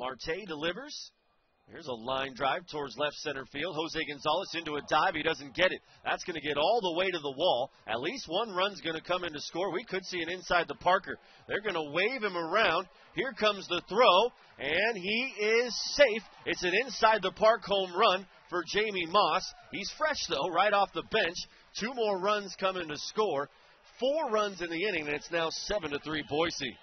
Marte delivers. Here's a line drive towards left center field. Jose Gonzalez into a dive. He doesn't get it. That's going to get all the way to the wall. At least one run's going to come in to score. We could see an inside the parker. They're going to wave him around. Here comes the throw, and he is safe. It's an inside the park home run for J.B. Moss. He's fresh, though, right off the bench. Two more runs coming to score. Four runs in the inning, and it's now 7 to 3 Boise.